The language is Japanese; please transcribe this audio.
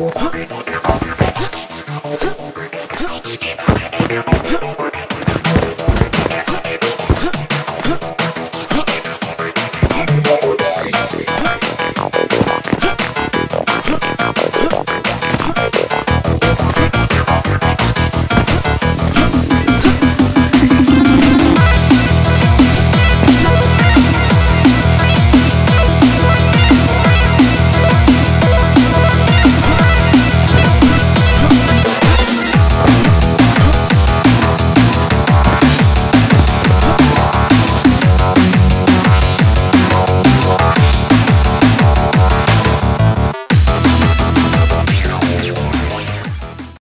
Huh?